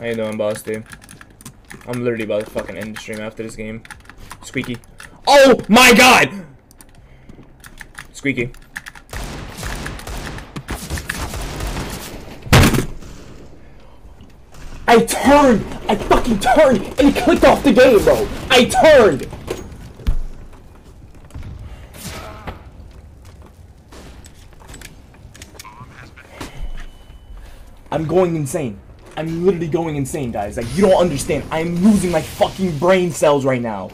How you doing, boss dude? I'm literally about to fucking end the stream after this game. Squeaky. Oh my god! Squeaky. I turned! I fucking turned and it clicked off the game, bro! I turned! I'm going insane. I'm literally going insane, guys. Like, you don't understand. I'm losing my fucking brain cells right now.